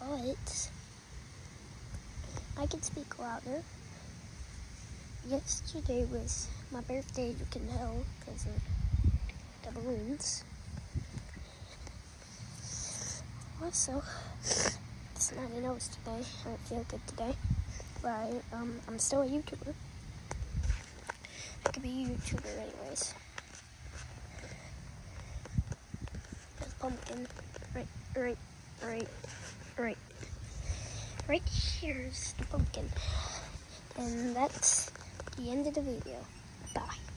but I can speak louder. Yesterday was my birthday, you can tell, because of the balloons. Also, it's not a nose today. I don't feel good today. But um, I'm still a YouTuber. I could be a YouTuber anyways. There's pumpkin. Right, right, right, right. Right here's the pumpkin. And that's the end of the video. Bye.